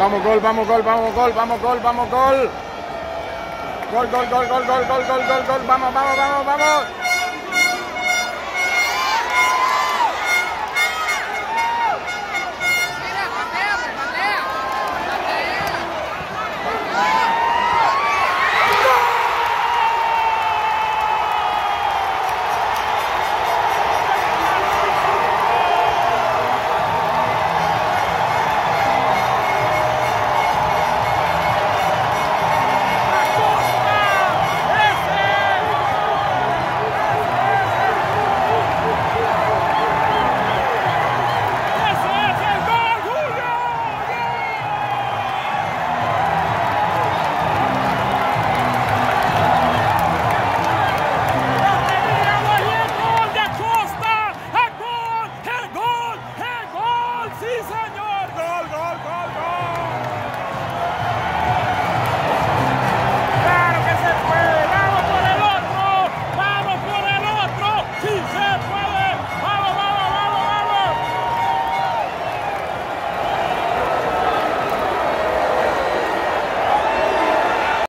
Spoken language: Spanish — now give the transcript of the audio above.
Vamos, gol, vamos, gol, vamos, gol, vamos, gol, vamos, gol. Gol, gol, gol, gol, gol, gol, gol, gol, gol. Vamos, vamos, vamos, vamos. ¡Señor! ¡Gol, gol, gol, gol!